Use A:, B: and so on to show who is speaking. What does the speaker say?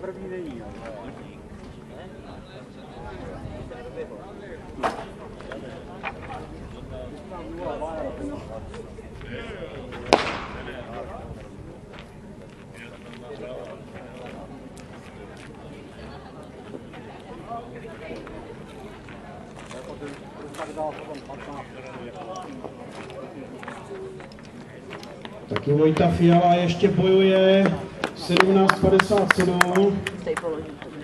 A: první není.
B: Taky Vojta Fiala ještě bojuje 17.57.
C: Tady položím to.